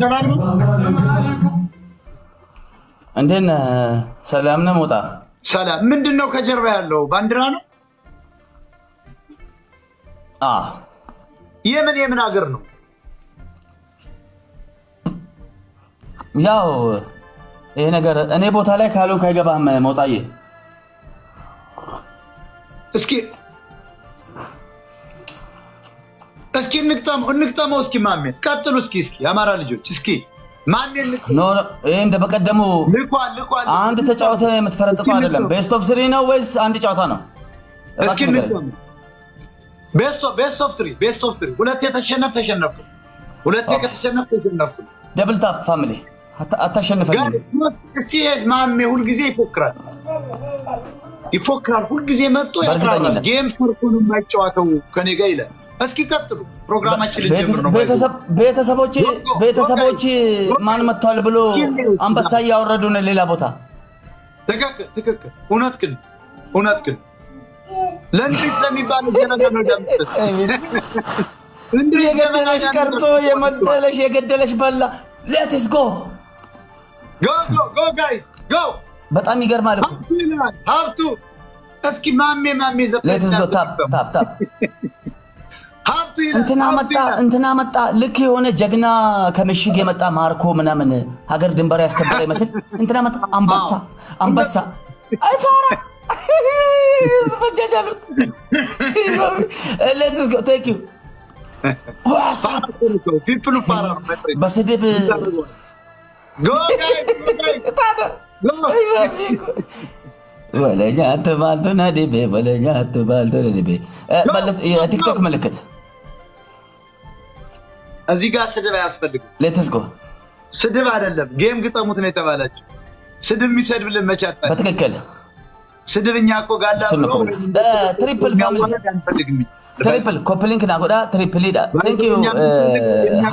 ነው? እንዴት ነህ? ሰላም ነህ? ሞጣ ሰላም። ምንድን ነው ከጀርባ ያለው ባንዲራ ነው? የምን የምን ሀገር ነው? ያው ይሄ ነገር እኔ ቦታ ላይ ካልሆንክ አይገባህም ሞጣዬ። እስኪ እስኪ እንግጠመው እንግጠመው። እስኪ ማሜን ቀጥሉ። እስኪ እስኪ የአማራ ልጆች እስኪ no፣ ይሄ እንደ በቀደሙ አንድ ተጫውተ የምትፈረጥጠው አይደለም። best of three ነው ወይስ አንድ ጨዋታ ነው? እስኪ እንግጠመው። best of three best of three። ሁለቴ ተሸነፍ ተሸነፍኩ። ሁለቴ ከተሸነፍ ተሸነፍኩ። double tap family አታ- አታሸንፈኝም። እስቲ ማሜ ሁልጊዜ ይፎክራል ይፎክራል። ሁልጊዜ መጥቶ በእርግጠኝነት። game ነው የማይጫወተው ከኔ ጋር ይላል። እስኪ ቀጥሉ። ፕሮግራማችን ልጀምር ነው። ቤተሰቦች ቤተሰቦች ማን መጥቷል ብሎ አንበሳ እያወረዱ ነው ሌላ ቦታ። ትክክል ትክክል። እውነት ግን እውነት ግን ለእንድሪስ ለሚባል ነው እንድሪስ የገደለሽ ቀርቶ የመደለሽ የገደለሽ በላ። ሌትስ ጎ ጎ ጎ ጎ ጋይስ ጎ በጣም ይገርማል እኮ። ሀብቱ እስኪ ማሜ ማሜ ዘፈን ሌትስ ጎ ታፕ ታፕ ታፕ እንትና መጣ እንትና መጣ። ልክ የሆነ ጀግና ከምሽግ የመጣ ማርኮ ምናምን ሀገር ድንበር ያስከበረ ይመስል እንትና መጣ። አንበሳ አንበሳ። ስበጃጃሉ ሌትስ ጎ ቴንክ ዩ ዋትስአፕ ፒፕሉ ፋራ ነው እዚህ ጋር ስድብ አያስፈልግም። ሌትስ ጎ። ስድብ አይደለም፣ ጌም ግጠሙት ነው የተባላችሁ። ስድብ የሚሰድብልን መቻጣ በትክክል። ስድብ እኛ እኮ ጋላ ትሪፕል ፋሚሊ ትሪፕል ኮፕሊንክ ናጎዳ ትሪፕል ዳ ቴንክ ዩ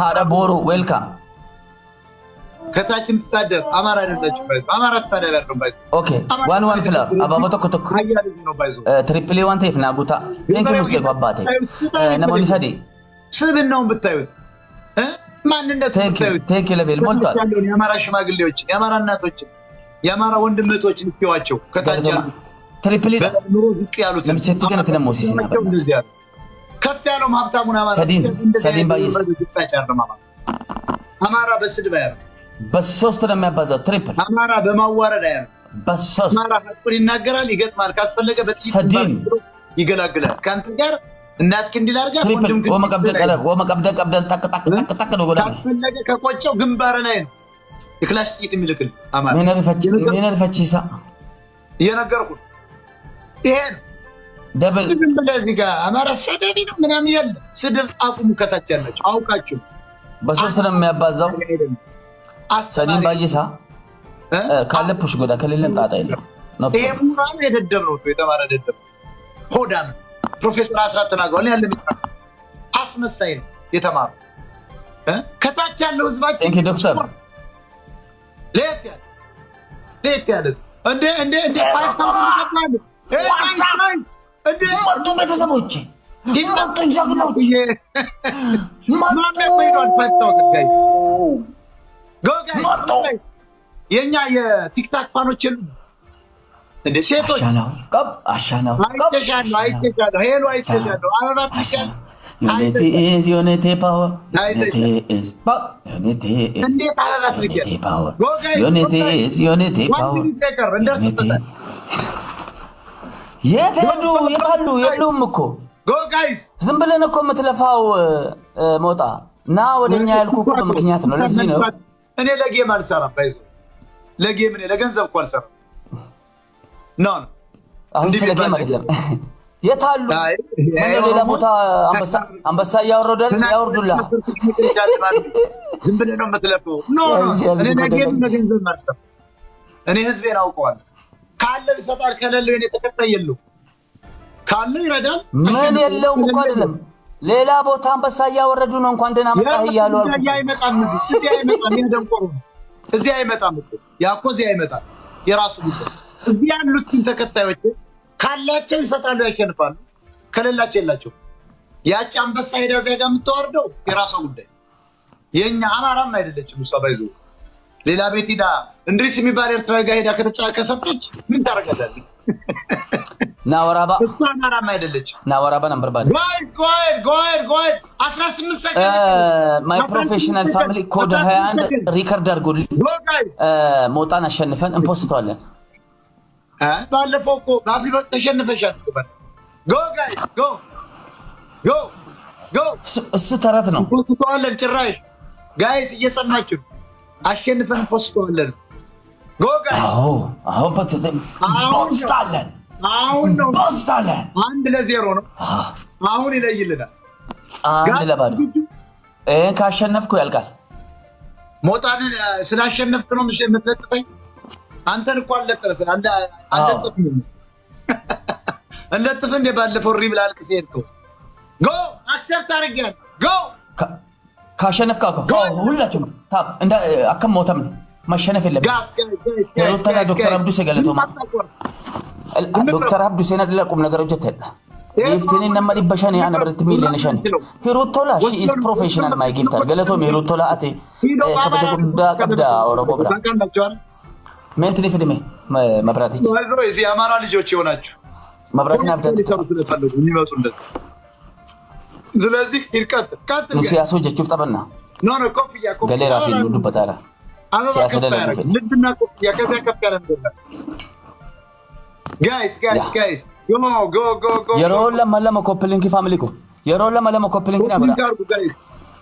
ሃዳ ቦሩ ዌልካም። ከታች የምትታደር አማራ አይደለችም። ባይዞ አማራ ተሳዳቢ አይደለም። ባይዞ ኦኬ ዋን ዋን ፍላር አባቦ ቶኮ ቶኮ ትሪፕል ዋን ቴፍ ናጉታ ቴንክ ዩ ሙስቴኮ አባቴ። ነሞኒ ሰዲ። ስብናውን ብታዩት? ማንነት ለቤል ሞልቷል የአማራ ሽማግሌዎችን፣ የአማራ እናቶችን፣ የአማራ ወንድምቶችን እስኪዋቸው ከታች ዝቅ ያሉት ለምቸት ግን ትነሞ ሲሲና በላ እንደዚህ ያሉ ከፍ ያለውም ሀብታሙን አማራ ሰዲን፣ ዝቅ አይጫርም አማራ። በስድብ አያርም። በሶስት ነው የሚያባዛው ትሪፕል አማራ በማዋረድ አያርም። በሶስት አማራ ሀቁን ይናገራል፣ ይገጥማል። ካስፈለገ በጥቂት ይገላግላል። ከአንተ ጋር እናትክ እንዲል አድርጋት ትሪፕል ወንድም ግን ወመ ቀብደን ቀለብ ወመ ቀብደን ቀብደን ጠቅ ጠቅ ጠቅ ጠቅ ነው ጎዳ ካስፈለገ ከቆጨው ግንባር ላይ ነው። የክላሽ ጥይት የሚልክል አማራ ሚነር ፈቺሳ እየነገርኩ ይሄ ነው። ደብል ዝም ብለህ እዚህ ጋር አማራ ሰደቢ ነው ምናምን ያለ ስድብ አቁሙ። ከታች ያላቸው አውቃችሁ በሶስት ነው የሚያባዛው። አስተማሪ ባይሳ? ካለ ፑሽ ጎዳ ከሌለም ጣጣ የለው No ይሄ. ምሁራን የደደብ ነው የተማረ ደደብ። ሆዳም ፕሮፌሰር አስራት ተናግሯል። ያለ አስመሳይ ነው የተማሩ እ? ከታች ያለው ህዝባችን doctor. ለየት ያለ ለየት ያለ እንደ እንደ እንደ መጡ ቤተሰቦች መጡ ጀግኖች መጡ። የኛ የቲክታክ ፋኖች የሉም እንደ ሴቶች አይተሻለሁ ሄሎ የት ሄዱ? የት አሉ? የሉም እኮ። ዝም ብለን እኮ የምትለፋው ሞጣ። ና ወደኛ ያልኩ እኮ በምክንያት ነው። ለዚህ ነው። እኔ ለ game አልሰራም። ለ game እኔ ለገንዘብ እኮ አልሰራም። no አሁን ስለ game አይደለም። የት አሉ? ምን ሌላ ቦታ አንበሳ እያወረደን ያወርዱልሃል። ዝም ብለህ ነው የምትለፈው። no እኔ ህዝቤን አውቀዋለሁ። ካለው ይሰጣል፣ ከሌለው የኔ ተከታይ የለው። ካለው ይረዳል። ምን የለውም እኮ አይደለም። ሌላ ቦታ አንበሳ እያወረዱ ነው። እንኳን ደህና መጣህ እያሉ እዚህ አይመጣም። እዚህ አይመጣም። ይሄ ደንቆሮ ነው። እዚህ አይመጣም እኮ ያ እኮ እዚህ አይመጣም። የራሱ ጉዳይ። እዚህ ያሉት ግን ተከታዮች ካላቸው ይሰጣሉ፣ ያሸንፋሉ። ከሌላቸው የላቸው። ያቺ አንበሳ ሄዳ እዚያ ጋር የምታወርደው የራሷ ጉዳይ። የእኛ አማራም አይደለችም እሷ ባይዞ ሌላ ቤት ሂዳ እንድሪስ የሚባል ኤርትራዊ ጋር ሄዳ ከተጫ ከሰጠች ምን ታደርጋለች? ና ወራባ እሷ አማራም አይደለችም። ና ወራባ ነምበር ባለ ጎይድ ጎይድ ጎይድ ሰከንድ ማይ ፕሮፌሽናል ፋሚሊ ኮድ 21 ሪከርድ እ፣ ሞጣን አሸንፈን እንፖስተዋለን።? ባለፈው እኮ ጋዚ ተሸንፈሻል በል። ጎ ጎ ጎ እሱ- ተረት ነው። ፖስተዋለን ጭራሽ። ጋይስ እየሰማችሁ አሸንፈን post ተዋለን go guys አዎ አሁን post አለን አሁን ነው። post አለን። አንድ ለዜሮ ነው። አሁን ይለይልናል። አንድ ለባዶ። ይህን ካሸነፍኩ ያልቃል። ሞጣንን እ፣ ስላሸነፍክ ነው የምትለጥፈኝ አንተን እኮ አልለጥፍ አልለጥፍ እንለጥፍ እንደ ባለፈው ሪ ብላ አልቅስ ሄድከው go accept አድርጌያለሁ ጎ ካሸነፍክ ሁላችሁም አከም ሞተም መሸነፍ ጋዝ ጋዝ Yeroo tana Dr. Abduu Segalatooma. ዶክተር አብዱ ሴና ድላ ቁም ነገር ጀተለ ጊፍቲን ነማ ዲበ ሸኒ አነ ብረት ሚሊዮን ሸኒ ሂሩቶላ ሺ ኢዝ ፕሮፌሽናል ማይ ጊፍተር። ገለቶም ሂሩቶላ አቴ ከበጀ ጉዳ ቀብዳ ኦሮሞ ብራ ሜንትኒ ፍድሜ መብራት የዚህ የአማራ ልጆች የሆናችሁ። መብራትን አብዳ ሊሰሩ ስለፈለጉ የሚመጡ እንደዚህ ስለዚህ ጋይስ። ሲያሶ ጀቹፍ ጠበና። ኮፍያ ገሌ ራፊ ያደርግ። ፌ ልብና ኮፍያ ከዚያ ከፍ ያለ ጋይስ ጋይስ ጋይስ ጎ ጎ ጎ ጎ የሮ ለማ ኮፕሊንኪ ፋሚሊ ኮ የሮ ለማ ናጎዳ ኮፕሊንክ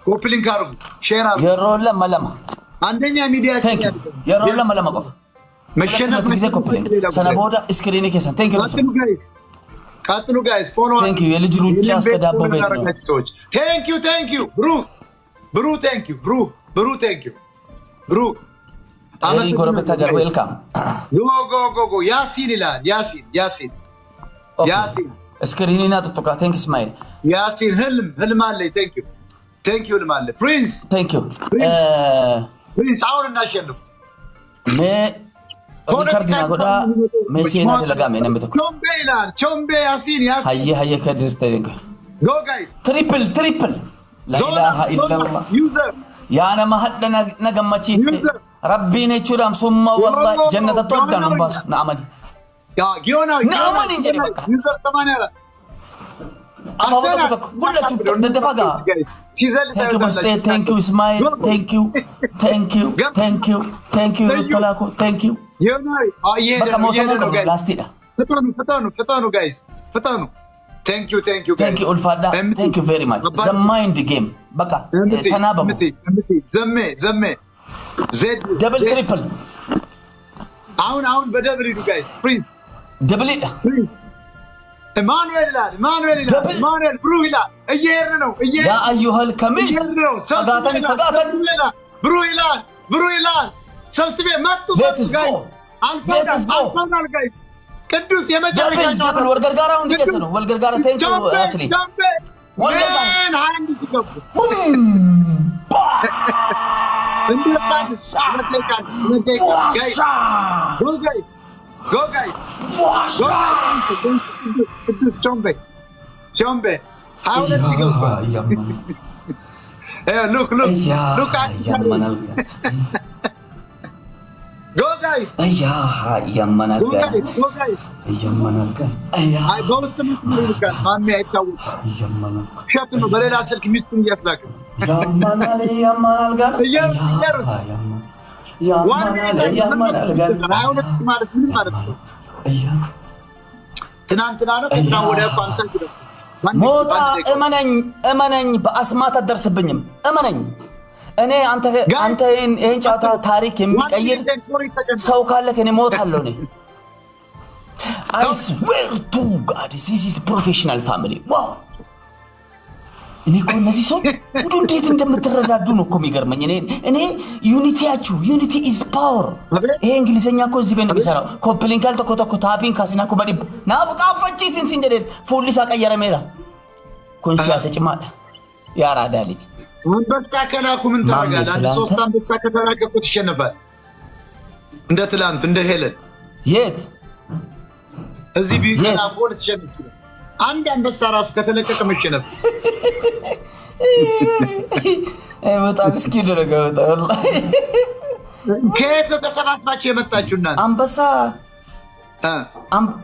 ኮፕሊንክ አድርጉ ሼር አድርጉ የሮ ለማ ለማ። አንደኛ ሚዲያ ቴንክ ዩ የሮ ለማ ለማ ቆፍ መሸነፍ ጊዜ ኮፕሊንክ ሰነ ቦዳ ስክሪኒ ኬሰን ቴንክ ቀጥሉ ጋይስ ፎሎ ቴንክ ዩ የልጅ ሩጫ እስከ ዳቦ ቤት ነው። ሰዎች. ቴንክ ዩ ቴንክ ዩ ብሩ ብሩ ቴንክ ዩ ብሩ ብሩ ቴንክ ዩ ብሩ። ጎረቤት ሀገር ዌልካም ጎ ጎ ጎ ጎ ያሲን ይላል። ያሲን ያሲን። ያሲን። ስክሪኒና ጡጡቃ. ቴንክ ስማይል ያሲን ህልም ህልም አለኝ። ቴንክ ዩ ቴንክ ዩ ህልም አለ ፕሪንስ ቴንክ ዩ ፕሪንስ አሁን እናሸንፍ ሜ ሪካርድ ናጎዳ ሜሲና ደለጋሜ ነምትኩ ቾምቤ ይላል ቾምቤ ያሲን ያሲን ሀየ ሀየ ከድር ቴንክ ጎ ጋይስ ትሪፕል ትሪፕል ላኢላሃ ኢላላህ ዩዘር yaa nama hadha na na gammachiifte rabbiin jechuudhaan summa walla jannata todda nun baasu na amani Good. Thank you, Mustache. Thank you, Ismail. Thank you. Thank you. Thank you. Thank you, Tolako. Thank you. Yonari. Oh, yeah. Last it. Fatanu, Fatanu, Fatanu, guys. Ah. Fatanu. Thank you, thank you. Thank you, Ulfada. Thank you very much. The mind game. Baka. Tanabamu. Zamme, Zamme. Z. Double, triple. Aun, aun, whatever guys. Please. Double ኢማኑኤል ይላል ኢማኑኤል ይላል ኢማኑኤል ብሩህ ይላል። እየሄድን ነው fagaatan ይላል fagaatan ሰብስቤ ይላል ብሩህ ይላል ብሩህ ይላል። ሰብስቤ መጡ go. አልፈናል. አልፈናል guys ቅዱስ የመጨረሻ ጨዋታ ወልገርጋራ hundi keessa ነው? ወልገርጋራ thank አስሊ። ወልገርጋራ ሀያ አንድ ሲገቡ! Go guys. Go guys. Go guys. ቅዱስ ቾምቤ ቾምቤ ሀያ ሁለት ሲገቡ look look look go guys ያመናል go guys go guys አይ በውስጥ ምስሉ ይልካል ማሜ አይታወቅም ውሸት ነው በሌላ ስልክ ሚስቱን እያስላከ ያመናል ያመናል ጋር ያመናል ያመናል ጋር ሀያ ሁለት ማለት ምን ማለት ነው ትናንትና ነው ከትናንት ወዲያ እኮ አምሳ ሲደርስ በአንድ ሞጣ በአንድ ደቂቃ። እመነኝ እመነኝ በአስማት አትደርስብኝም። እመነኝ። እኔ አንተ አንተ ይህን ጨዋታ ታሪክ የሚቀይር ሰው ካለ ከኔ ሞታለሁ እኔ። I swear to God this is professional family wow እኔ እኮ እነዚህ ሰው ሁሉ እንዴት እንደምትረዳዱ ነው እኮ የሚገርመኝ እኔ እኔ ዩኒቲያችሁ ዩኒቲ ኢዝ ፓወር ይሄ እንግሊዝኛ እኮ እዚህ ቤት ነው የሚሰራው tokko taapiin kaasina kuma dhibba naaf qaaffachiisin sin jedheen fuulli isaa qayyarameera kun siyaasa cimaadha yaa raadaa liji አንበሳ ከላኩ ምን ታደርጋለህ? ሶስት አንበሳ ከተላከ ትሸነፋል። እንደ ትላንቱ እንደ ሄለን የት እዚህ? እኮ ልትሸነፍ ይችላል። አንድ አንበሳ ራሱ ከተለቀቀ መሸነፍ በጣም ነው ገበጣ ወላሂ። ከየት ነው ተሰባስባችሁ የመጣችሁ እናንተ? አንበሳ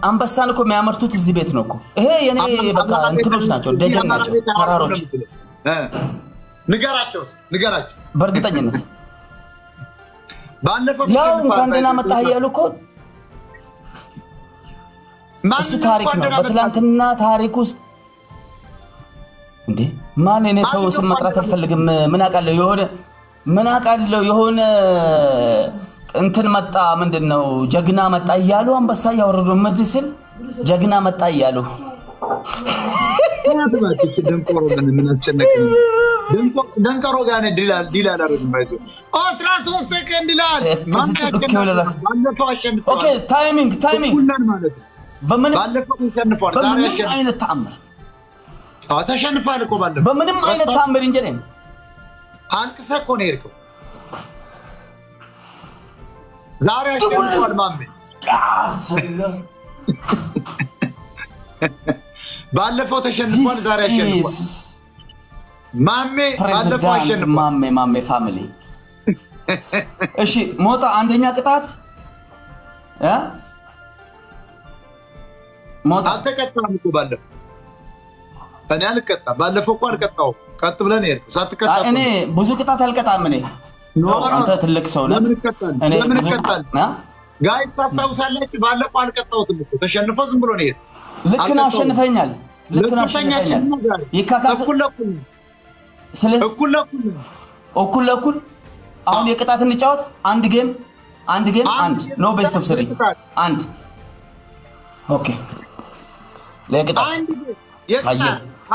አንበሳን እኮ የሚያመርቱት እዚህ ቤት ነው እኮ። ይሄ የኔ በቃ እንትኖች ናቸው፣ ደጀን ናቸው፣ ተራሮች ንገራቸው እስኪ፣ ንገራቸው። በእርግጠኝነት ባለፈው ያው እንኳን ደህና መጣህ እያሉ እኮ እሱ ታሪክ ነው። በትላንትና ታሪክ ውስጥ እንዴ ማን እኔ ሰው ስም መጥራት አልፈልግም። ምን አውቃለሁ የሆነ ምን አውቃለሁ የሆነ እንትን መጣ ምንድን ነው ጀግና መጣ እያሉ አንበሳ እያወረዱ ምድር ስል ጀግና መጣ እያሉ ደንቆሮ ጋር deal deal ባይዘው። አስራ ሶስት ትክክል ያሸንፋል? ብለህ። ባለፈው okay አሸንፈዋል። timing timing ማለት ነው። በምንም አይነት ተአምር ተሸንፏል እኮ ባለፈው። በምንም አይነት ተአምር እንጂ አልቅሰህ እኮ ነው የሄድከው። ዛሬ አሸንፏል ማሜ። ባለፈው ተሸንፏል። ዛሬ አሸንፏል ማሜ። ባለፈው አሸንፏል። ማሜ ማሜ family እሺ ሞጣ አንደኛ ቅጣት አልተቀጣም እኮ ባለፈው። እኔ አልቀጣም። ባለፈው እኮ አልቀጣሁም። ቀጥ ነው የሄድከው። ሳትቀጣ እኔ ብዙ ቅጣት አልቀጣም እኔ። አንተ ትልቅ ሰው ነህ። ለምን እቀጣለሁ? guys ታስታውሳላችሁ? ባለፈው አልቀጣሁትም እኮ። ተሸንፎ ዝም ብሎ ነው የሄድከው። ልክ ነው አሸንፈኛል ልክ ነው አሸንፈኛል ይካካስ እኩል ለእኩል ነው። ስለዚህ እኩል ለእኩል እኩል ለእኩል አሁን የቅጣት እንጫወት። አንድ game አንድ game አንድ። no best of three። አንድ። okay ለቅጣት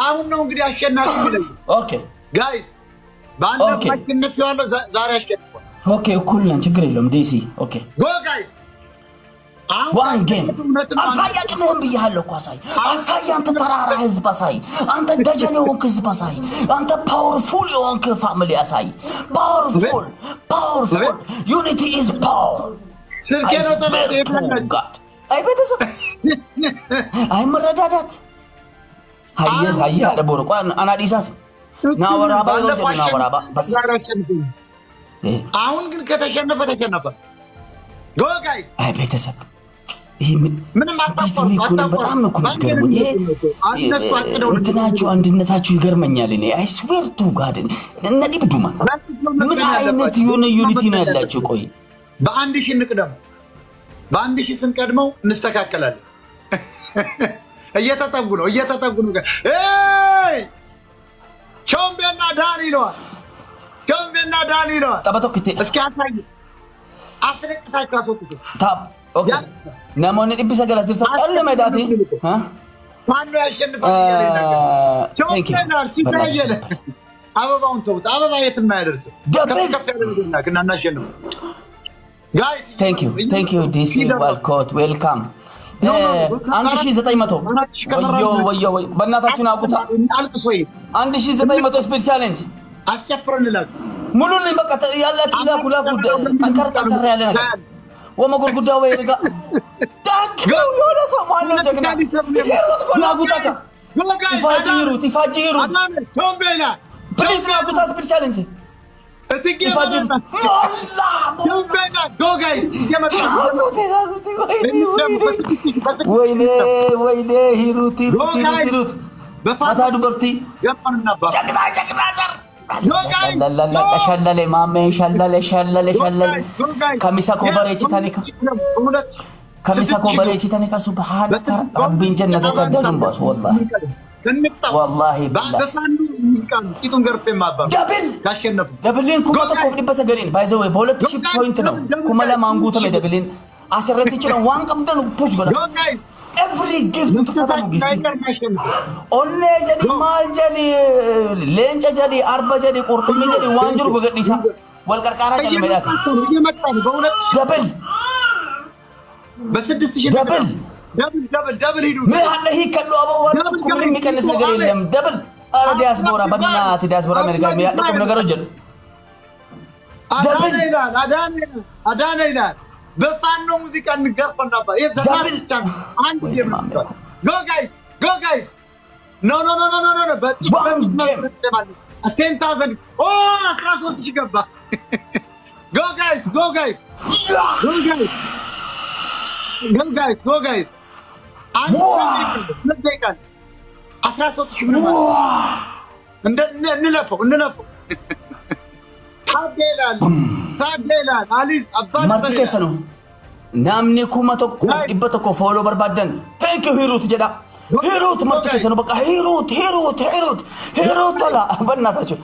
አሁን ነው እንግዲህ አሸናፊ okay guys okay። አሸንፌዋለሁ፣ ዛ- ዛሬ አሸንፏል። okay እኩል ነን ችግር የለውም ዴሲ። ኦኬ ጎ ጋይስ ዋን ጌም አሳይ አቅምህን ብያለሁ እኮ አሳይ። አሳይ አንተ ተራራ ህዝብ አሳይ። አንተ ደጀን የሆንክ ህዝብ አሳይ። አንተ ፓወርፉል የሆንክ ፋሚሊ አሳይ። ፓወርፉል ፓወርፉል ዩኒቲ ኢዝ ፓወር ስልኬ ነው ጋድ አይ ቤተሰብ አይ መረዳዳት። ሀየ ሀየ አደ ቦርቋ አናዲሳስ። ና ወራባ ባለፈው ይሮጀ ና ወራባ አሸንፌ በስ ዛሬ አሸንፌ አሁን ግን ከተሸነፈ ተሸነፈ። go guys አይ ቤተሰብ ምንም በጣም እኮ የምትገርሙኝ። እንትናችሁ አንድነታችሁ ይገርመኛል። እኔ። I swear to God። እነ ዲብዱማ ምን አይነት የሆነ unity ነው ያላቸው? ቆይ። በአንድ ሺህ እንቅደም። በአንድ ሺህ ስንቀድመው እንስተካከላለን። እየተጠጉ ነው፣ እየተጠጉ ነው።! ቾምቤና ዳን ይለዋል። ቾምቤና ዳን ይለዋል። እስኪ አሳይ፣ አስለቅሳችሁ አስወጡት። እስኪ ታፕ ኦኬ ነሞኒ ዲቢ ሰገላ ጅርታ ጨለ መዳቲ ማነው ያሸንፋል ቾምቤናል ሲታየለ አበባውን ተውት። አበባ የትም አያደርስም።! ከፍ ከፍ ያለ ነገር እናድርግ እና እናሸንፍ። ጋይስ ቴንክ ዩ ቴንክ ዩ ዲሲ ዋልኮት ዌልካም አንድ ሺህ ዘጠኝ መቶ. ወዮ ወዮ ወዮ. በእናታችሁን ይሄድ አንድ ሺህ ዘጠኝ መቶ ስፒድ ቻሌንጅ። አስጨፍረን ላክ ሙሉን በቃ ያላችሁ ላኩ ላኩ ጠንከር ጠንከር ያለ ነገር። ወመጉርጉዳ ወይ ጋ ዳክው የሆነ ሰው ማነው ጀግና። ሂሩት እኮ ናጉታ ካ ኢፋጂ ሂሩት ኢፋጂ ሂሩት ፕሊዝ ናጉታ ስፒድ ቻሌንጅ እትጌ ወይኔ ወይኔ ሂሩት ሂሩት ሂሩት ማታ ዱበርቲ ጀግና ጀግና ዘር ላላላ ሸለሌ ማሜ ሸለሌ ሸለሌ ሸለሌ ከሚሳ ኮበሬ ችታኒካ ከሚሳ ኮበሬ ችታኒካ ሱብሃነከ ረቢን ጀነተ ቀደኑን ባሱ ወላሂ ወላሂ ቢላሂ ቂጡን ገርፌ ማባብ ደብል ካሸነፉ ደብሊን ኩማ tokkoof dhibba sagaliin way በሁለት ሺህ ፖይንት ነው kuma lamaan guutame ደብሊን asirratti jiran waan qabdan push godha onnee jedhi maal jedhi leenca jedhi arba jedhi qurxummi jedhi waan jiru gogadhiisa wal qarqaaraa jalmeedhaati እየመጣ ነው በሁለት ደብል በስድስት ሺህ ደብል ደብል ደብል ሂዱ ምን አለ abawwan tokko ምንም የሚቀንስ ነገር የለም ደብል ኧረ ዲያስፖራ በእናትህ ዲያስፖራ አሜሪካ የሚያጠቁም ነገሮች ጀሉ አዳነ! ይላል አዳነ ይላል አዳነ ይላል። በፋኖ ሙዚቃ እንገርፈ ነበር። double! ብቻ ነው። አንድ game go guys go guys no no no no no no ten thousand oh አስራ ሶስት ሺህ ገባ። go guys go guys go guys go guys go guys አንድ ሁለት ደቂቃ አስራ ሶስት ሺህ ብር እንደ እንለፈው እንለፈው ታደላል ታደላል አሊዝ አባት namni kuma tokko dhibba tokko fooloo barbaadan thank you hiruut jedha hiruut marti keessa nu bakka hiruut hiruut hiruut hiruut tola በእናታችሁ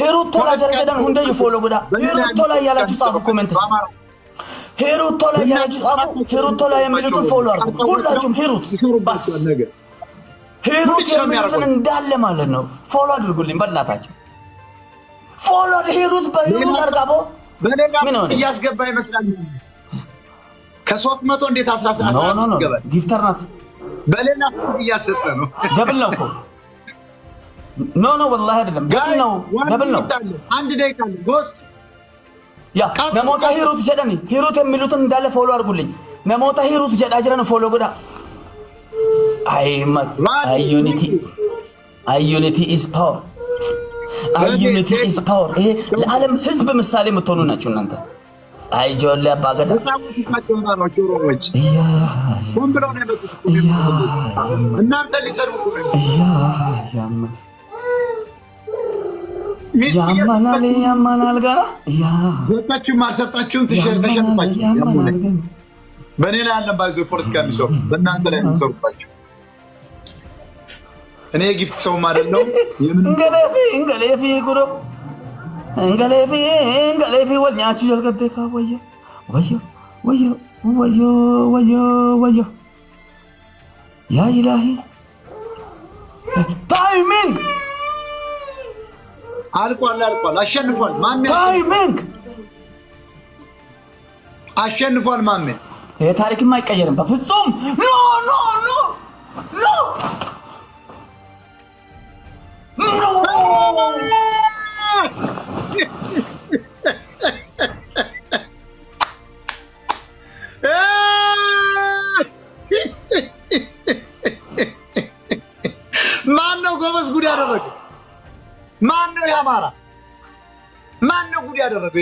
hiruut tola jara jedhan hundayyuu fooloo godha hiruut tola እያላችሁ ጻፉ ኮሜንት ሂሩት ቶላ እያላችሁ ጻፉ ሂሩት ቶላ የሚሉትን ፎሎ አድርጉ ሁላችሁም ሂሩት ባስ ሂሩት የሚሉትን እንዳለ ማለት ነው። ፎሎ አድርጉልኝ በእናታችሁ ፎሎ ሂሩት በሂሩት አርጋቦ በሌላ ምን ሆነ? እያስገባ ይመስላል። ከሶስት መቶ እንዴት አስራ ይገባል? ጊፍተር ናት። በሌላ እያሰጠ ነው። ደብል ነው እኮ። ኖ ኖ ወላሂ አይደለም። ደብል ነው ደብል ነው። አንድ ደቂቃ ጎስት ያ ነሞታ ሂሩት ጀደኒ ሂሩት የሚሉትን እንዳለ ፎሎ አድርጉልኝ። ነሞታ ሂሩት ጀዳ ጅረን ፎሎ ጎዳ አይ አይ ዩኒቲ አይ ዩኒቲ ኢዝ ፓወር። አይ ዩኒቲ ኢዝ ፓወር። ይሄ ለዓለም ህዝብ ምሳሌ የምትሆኑ ናቸው እናንተ። አይ ጆሌ አባገዳ ያመናል ያመናል ጋራ? ሰጣችሁም አልሰጣችሁም ተሸንፋችሁ በእኔ ላይ ባይዞ ፖለቲካ የሚሰሩ በእናንተ ላይ የሚሰሩባቸው እኔ የጊፍት ሰውም አይደለሁም። እንገሌፊ እንገሌፊ ጉዶ እንገሌፊ እንገሌፊ ወል ኛችሁ ጀልቀቤ ካ ወዮ ወዮ ወዮ ወዮ ወዮ ወዮ። ያ ኢላሂ ታይሚንግ አልቋል አልቋል አሸንፏል። ማሜ timing አሸንፏል ማሜ ይሄ ታሪክም አይቀየርም። በፍጹም no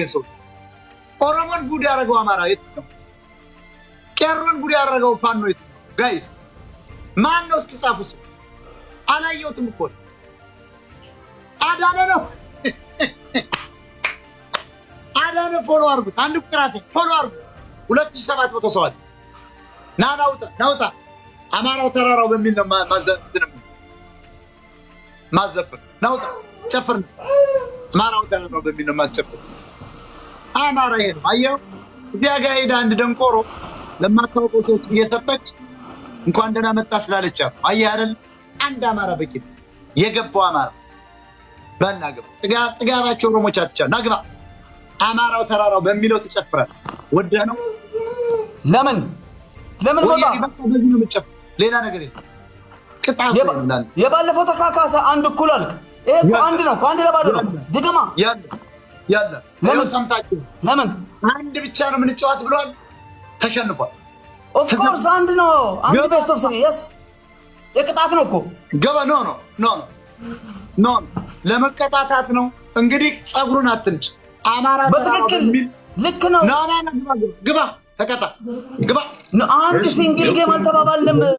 ሰው ኦሮሞን ጉድ ያደረገው አማራ የት ነው? ቄሮን ጉድ ያደረገው ፋኖ የት ነው? guys ማን ነው? እስኪ ጻፉ። እሱ አላየሁትም እኮ አዳነ ነው። አዳነ follow አርጉት። አንድ ቁጥር አሴ follow አርጉት። ሁለት ሺህ ሰባት መቶ ሰዋል። ና ናውጣ ናውጣ አማራው ተራራው በሚል ነው ማ- ማዘ- እንትን የምልህ። ማዘፈን ናውጣ ጨፍር አማራው ተራራው በሚል ነው ማስጨፍር። አማራ ይሄ ነው። አየው እዚያ ጋር ሄዳ አንድ ደንቆሮ ለማታወቀው ሰዎች እየሰጠች እንኳን ደህና መጣ ስላለች አሉ። አየህ አይደል? አንድ አማራ በቂ ነው። የገባው አማራ በና ግባ። ጥጋ- ጥጋባቸው ኦሮሞች አትቻል ናግባ አማራው ተራራው በሚለው ትጨፍራል። ወደህ ነው ለምን ለምን ወጣ በዚህ ነው ሌላ ነገር የለም። ቅጣት የባለፈው ተካካሰ አንድ እኩል አልክ ይሄ እኮ አንድ ነው አንድ ለባዶ ነው ድጋሚ ያለ ለምን? ለምን ሰምታችሁ? ለምን? አንድ ብቻ ነው የምንጫወት ብሏል። ተሸንፏል። of course አንድ ነው። አንድ best of three yes የቅጣት ነው እኮ። ገባ? no no no no ለመቀጣታት ነው። እንግዲህ ጸጉሩን አትንጭ። አማራ በትክክል ልክ ነው። ግባ ተቀጣ ግባ። አንድ ሲንግል ጌም አልተባባልንም